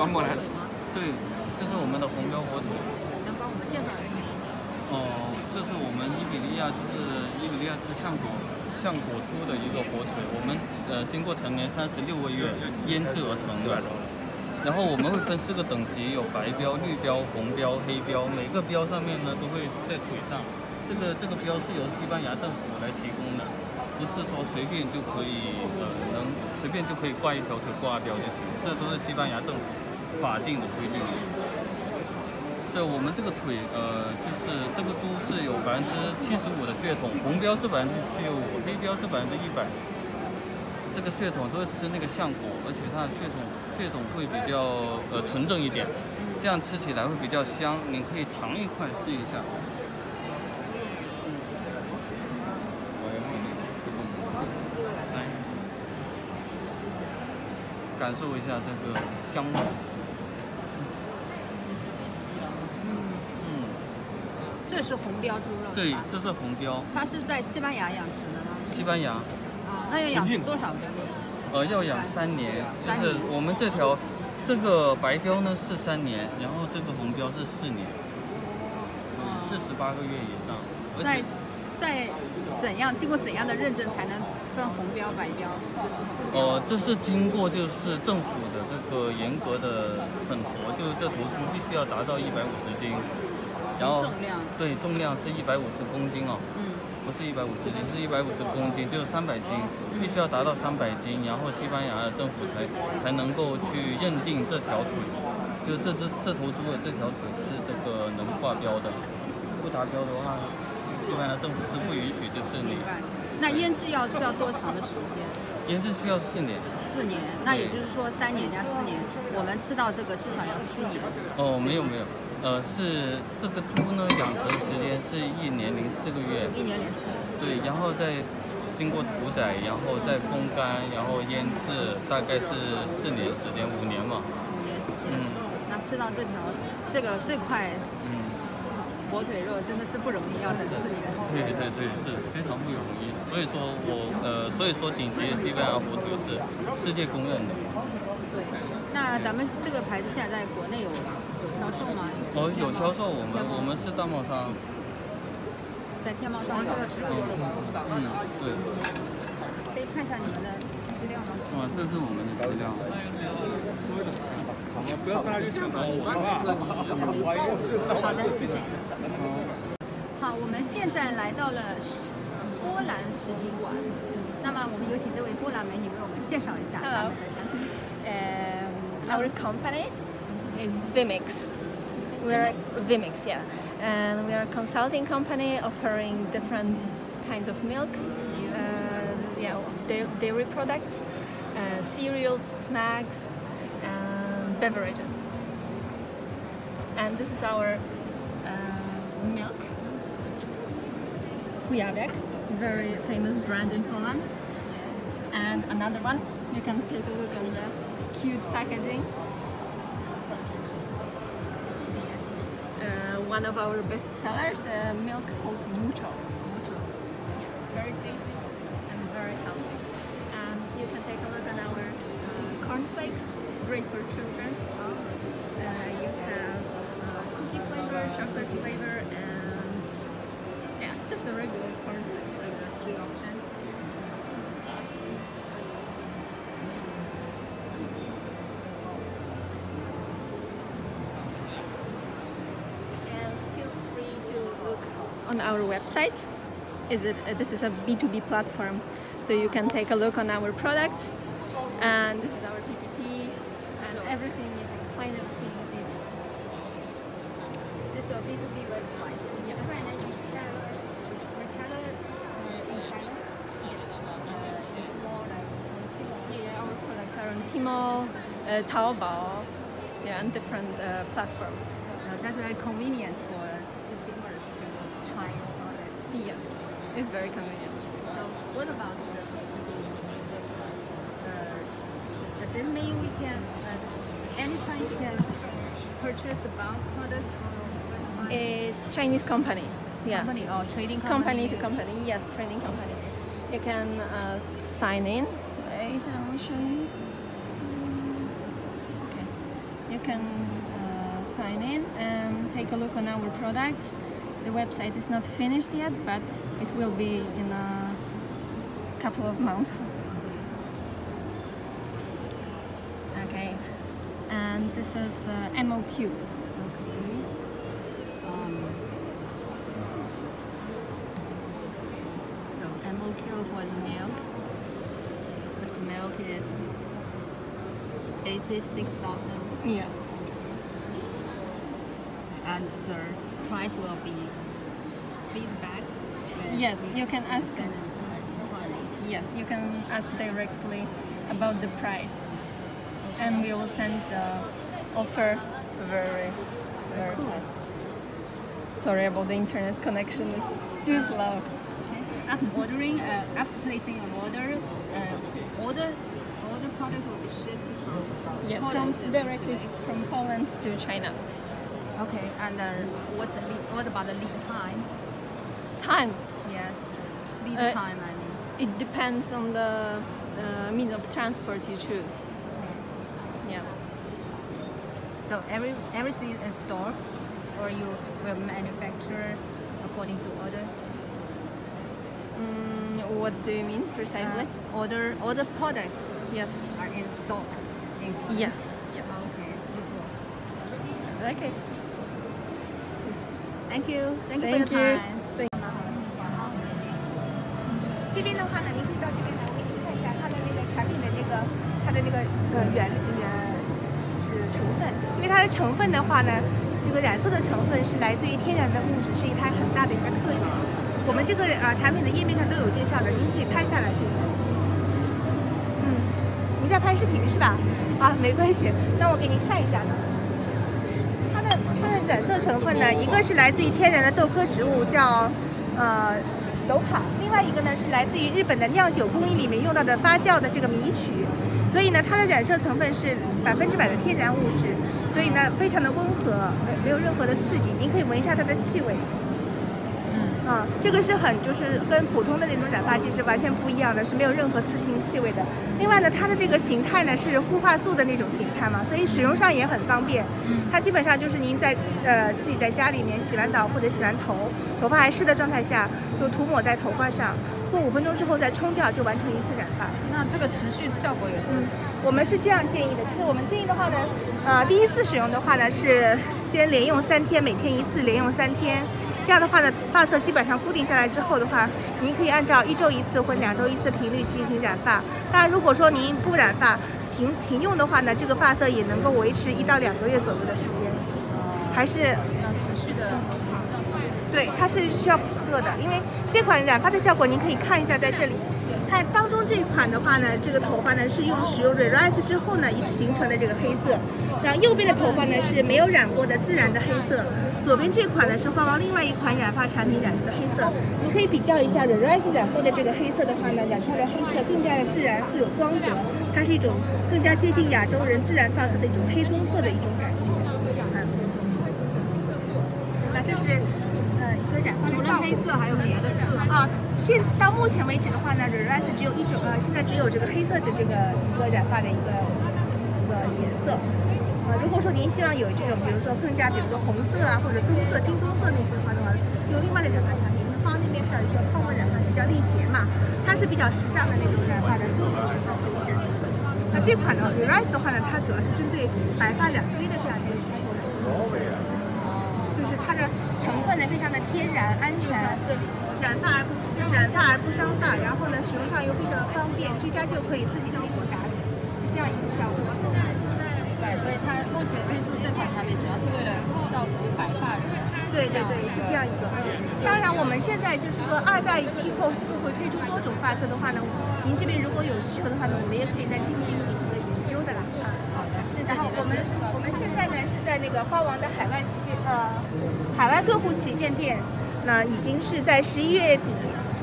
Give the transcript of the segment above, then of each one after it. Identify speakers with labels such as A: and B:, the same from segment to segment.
A: 观摩来的。
B: 对，这是我们的红标火腿。
A: 能帮我们介绍一下吗？
B: 哦，这是我们伊比利亚，就是伊比利亚吃橡果橡果猪的一个火腿，我们呃经过成年三十六个月腌制而成的。然后我们会分四个等级，有白标、绿标、红标、黑标，每个标上面呢都会在腿上。这个这个标是由西班牙政府来提供的，不是说随便就可以呃能随便就可以挂一条腿挂标就行，这都是西班牙政府法定的规定。所以我们这个腿，呃，就是这个猪是有百分之七十五的血统，红标是百分之七十五，黑标是百分之一百。这个血统都是吃那个橡果，而且它的血统血统会比较呃纯正一点，
A: 这
B: 样吃起来会比较香。你可以尝一块试一下。来，感受一下这个香
A: 味。这是红标猪肉。对，
B: 这是红标。
A: 它是在西班牙养殖的吗？西
B: 班牙。啊，
A: 那要养多少个月？
B: 呃，要养三年，就是我们这条，这个白标呢是三年，然后这个红标是四年，
A: 四十
B: 八个月以上。在
A: 在怎样经过怎样的认证才能分红标白标？哦，这
B: 是经过就是政府的这个严格的审核，就是这头猪必须要达到一百五十斤。
A: 然后重量
B: 对重量是一百五十公斤哦，
A: 嗯，
B: 不是一百五十斤，是一百五十公斤，就是三百斤，必须要达到三百斤，然后西班牙的政府才才能够去认定这条腿，就这只这头猪的这条腿是这个能挂标的，不达标的话，西班牙政府是不允许就是你。
A: 那腌制要需要多长的时间？
B: 腌制需要四年。
A: 四年，那也就是说三年加四年，我们吃到这个至少要七年。
B: 哦，没有没有。呃，是这个猪呢，养殖时间是一年零四个月。
A: 一年零四。
B: 对，然后再经过屠宰，然后再风干，然后腌制，大概是四年时间，五年嘛。
A: 五年时间。嗯。那吃到这条，这个这块，
B: 嗯，
A: 火腿肉真的是不容易，要等四年。对
B: 对对，是非常不容易。所以说我呃，所以说顶级的西班牙火腿是世界公认的。
A: 对。那咱们这个牌子现在在国内有有。销售吗？哦，有销
B: 售，我们我们是大贸商，
A: 在天猫上有。
B: 嗯，对。
A: 可以看一下你们的资料吗？
B: 啊，这是我们的资料。不要看他就抢走，
A: 好的，谢谢。好，我们现在来到了波兰食品馆。那么，我们有请这位波兰美女为我们介绍一下他们的产品。
C: 呃，our company. is Vimix.
A: We're
C: Vimix, yeah, and we are a consulting company offering different kinds of milk, uh, yeah, dairy products, uh, cereals, snacks, and beverages. And this is our uh, milk, Kujawiak, very famous brand in Poland. And another one, you can take a look at the cute packaging. one of our best sellers, uh, milk called Mucho. It's very tasty and very healthy. And you can take a look at our uh, cornflakes, great for children.
A: Uh,
C: you have uh, cookie flavor, chocolate flavor, and yeah, just the regular cornflakes.
A: There are three options.
C: On our website. Is it? Uh, this is a B2B platform, so you can take a look on our products. And this is our PPT, and everything is explained. Everything is easy.
A: This is a B2B website. Yes. Retailer, retailer in China. Yes. It's more like
C: Yeah, our products are on Tmall, uh, Taobao, yeah, and different uh, platforms.
A: That's very convenient
C: Yes, it's very convenient.
A: So what about the, uh, does it mean we can, uh, any Chinese can purchase bulk products from?
C: A Chinese company. Yeah. Company
A: or trading company? Company to
C: company, yes, trading company. You can uh, sign in. Wait, I'll show you. Okay. you can uh, sign in and take a look on our products. The website is not finished yet, but it will be in a couple of months. Okay, and this is uh, MOQ.
A: Okay. Um, so MOQ for the milk. This milk is eighty-six thousand,
C: Yes.
A: And the price will be feedback. Yes, you can ask.
C: Yes, you can ask directly about the price,
A: and we
C: will send uh, offer very, very Cool.
A: fast.
C: Sorry about the internet connection; it's too slow.
A: After ordering, uh, after placing an order, uh, order order products will be shipped from Yes, Poland from directly
C: from Poland to China.
A: Okay, and uh, what's the lead, what about the lead time?
C: Time
A: Yes, lead Uh, time. I mean,
C: it depends on the uh, means of transport you choose. Yeah.
A: so every everything is stored, or you will manufacture according to order.
C: Mm, what do you mean precisely?
A: Uh, order order products
C: yes.
A: are in stock. In Yes. Yes. Okay.
C: Okay.
A: Thank you. Thank you Thank for your you. time.
D: 这边的话呢，您可以到这边来，我给您看一下它的那个产品的这个它的那个呃原原就是成分，因为它的成分的话呢，这个染色的成分是来自于天然的物质，是一它很大的一个特点。我们这个呃产品的页面上都有介绍的，您可以拍下来这个。嗯，您在拍视频是吧？啊，没关系，那我给您看一下呢。染色成分呢，一个是来自于天然的豆科植物，叫呃斗卡，另外一个呢是来自于日本的酿酒工艺里面用到的发酵的这个米曲，所以呢它的染色成分是百分之百的天然物质，所以呢非常的温和，没没有任何的刺激，您可以闻一下它的气味。啊，这个是很就是跟普通的那种染发剂是完全不一样的，是没有任何刺激性气味的。另外呢，它的这个形态呢是护发素的那种形态嘛，所以使用上也很方便。它基本上就是您在呃自己在家里面洗完澡或者洗完头，头发还湿的状态下，就涂抹在头发上，过五分钟之后再冲掉，就完成一次染发。
A: 那这个持续效果有多久？
D: 我们是这样建议的，就是我们建议的话呢，呃，第一次使用的话呢是先连用三天，每天一次，连用三天。这样的话呢，发色基本上固定下来之后的话，您可以按照一周一次或两周一次的频率进行染发。当然，如果说您不染发，停停用的话呢，这个发色也能够维持一到两个月左右的时间，
A: 还
D: 是要
A: 持续的。
D: 对，它是需要补色的，因为这款染发的效果您可以看一下在这里，它当中这一款的话呢，这个头发呢是用使用 Rerise 之后呢形成的这个黑色，然后右边的头发呢是没有染过的自然的黑色，左边这款呢是花王另外一款染发产品染出的黑色，你可以比较一下 Rerise 染后的这个黑色的话呢，染出来的黑色更加的自然，富有光泽，它是一种更加接近亚洲人自然发色的一种黑棕色的一种感觉，嗯，那这是呃一个染发的除了效果。黑色
A: 还有别的色。
D: 啊，现到目前为止的话呢，Rerise 只有一种呃，现在只有这个黑色的这个一个染发的一个一个颜色。呃，如果说您希望有这种，比如说更加，比如说红色啊，或者棕色、金棕色那些的话的话，有另外的染发产品，您方那边还有一个泡沫染发剂叫丽洁嘛，它是比较时尚的那种染发的。
A: 那这款呢
D: ，Rerise 的话呢，它主要是针对白发染黑的这样一个需求来进行设计的。
A: 就
D: 是它的成分呢非常的天然、安全，
A: 对
D: 染发而不染发而不伤发，然后呢使用上又非常的方便，居家就可以自己进行打理，这样一个效果。
A: 对，所以它目前推出这款产品，主要是为了造福白发人。对对对，是这样一
D: 个。
A: 当
D: 然，我们现在就是说二代以后是不是会推出多种发色的话呢？您这边如果有需求的话呢，我们也可以再进行一个好
A: 的，谢谢然后我们。我们现在
D: 呢是在那个花王的海外旗舰呃海外客户旗舰店，那已经是在十一月底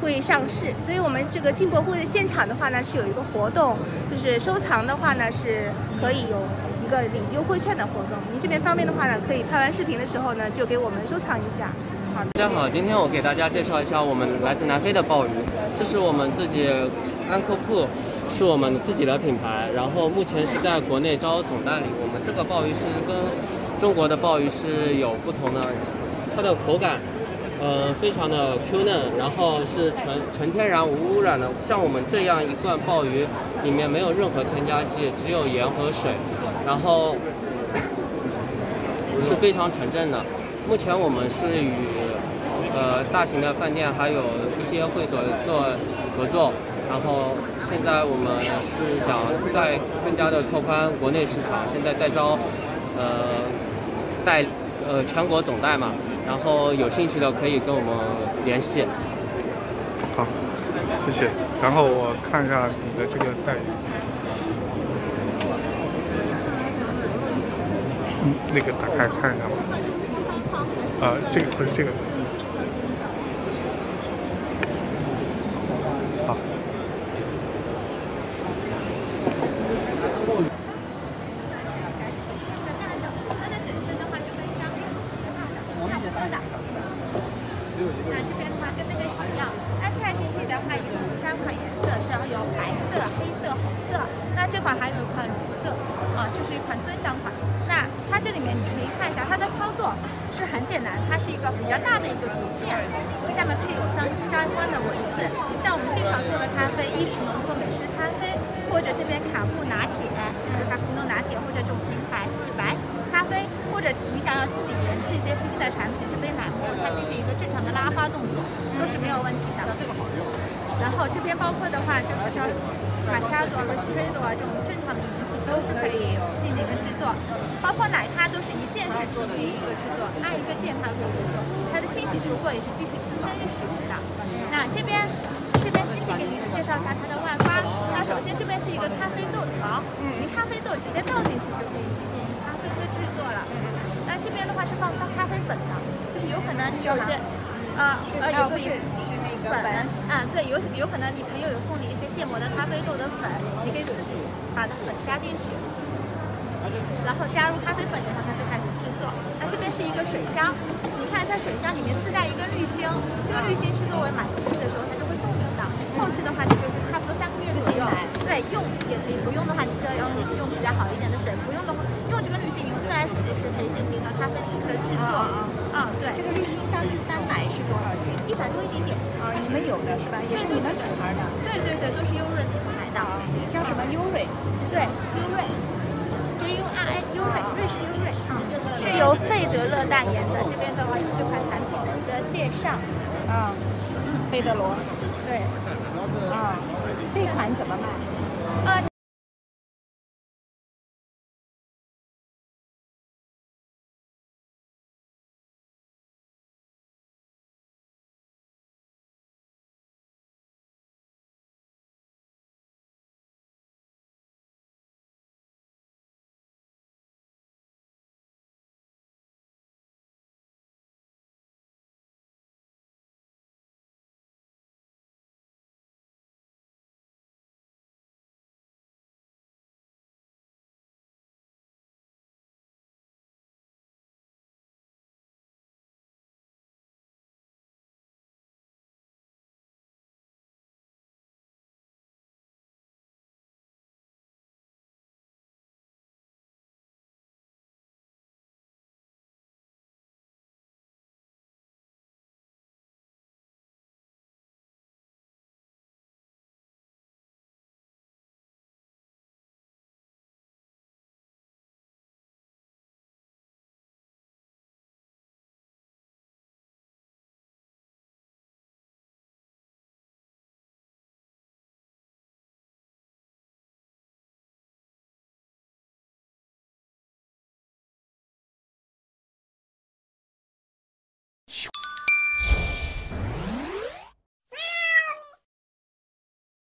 D: 会上市，所以我们这个进博会的现场的话呢是有一个活动，就是收藏的话呢是可以有一个领优惠券的活动。您这边方便的话呢，可以拍完视频的时候呢就给我们收藏一下。
A: 好
B: 大家好，今天我给大家介绍一下我们来自南非的鲍鱼，这是我们自己安克铺是我们自己的品牌然后目前是在国内招总代理我们这个鲍鱼是跟中国的鲍鱼是有不同的它的口感呃非常的 q 嫩然后是纯纯天然无污染的像我们这样一罐鲍鱼里面没有任何添加剂只有盐和水然后是非常纯正的。目前我们是与呃大型的饭店还有一些会所做合作然后现在我们是想再更加的拓宽国内市场现在在招呃代呃全国总代嘛然后有兴趣的可以跟我们联系。
E: 好谢谢。然后我看一下你的这个代理那个打开看一下吧。啊这个不是这个。
F: 款尊享款。那它这里面你可以看一下，它的操作是很简单，它是一个比较大的一个图片，下面配有相相关的文字。像我们经常做的咖啡，意式浓缩美式咖啡，或者这边卡布拿铁，卡布奇诺拿铁，或者这种品牌白咖啡，或者你想要自己研制一些新的产品，这杯奶沫它进行一个正常的拉花动作都是没有问题的。然后这边包括的话，就是说。抹茶朵和西非多啊这种正常的饮品都是可以进行一个制作包括奶咖都是一键式进行一个制作按一个键它可以制作它的清洗除垢也是机器自身使用的。那这边这边机器给您介绍一下它的外观那首先这边是一个咖啡豆槽您咖啡豆直接倒进去就可以进行咖啡的制作了那这边的话是放咖咖啡粉的就是有可能有些呃呃也可以粉嗯对有有可能你朋友有送你一些现磨的咖啡豆的粉你可以自己把它粉加进去。然后加入咖啡粉然后它就开始制作。那这边是一个水箱你看在水箱里面自带一个滤芯这个滤芯是作为买机器的时候它就会送你的后续的话你就是差不多三个月左右对用也可以不用的话你就要用用比较好一点的水不用的话用这个滤芯你用自来水就是可以进行到咖啡的制作。啊对。这
D: 个滤芯三三百是多少啊，你们有的是吧？也是你们品牌的，
F: 对对对，都是优瑞品牌的啊。
D: 叫什么？优瑞
F: 对，
D: 优瑞
F: 就是 U R I，优瑞瑞士，优瑞是由费德勒代言的。这边的话有这款产品的介绍
D: 啊，费德罗
F: 对，
D: 嗯，这款怎么卖？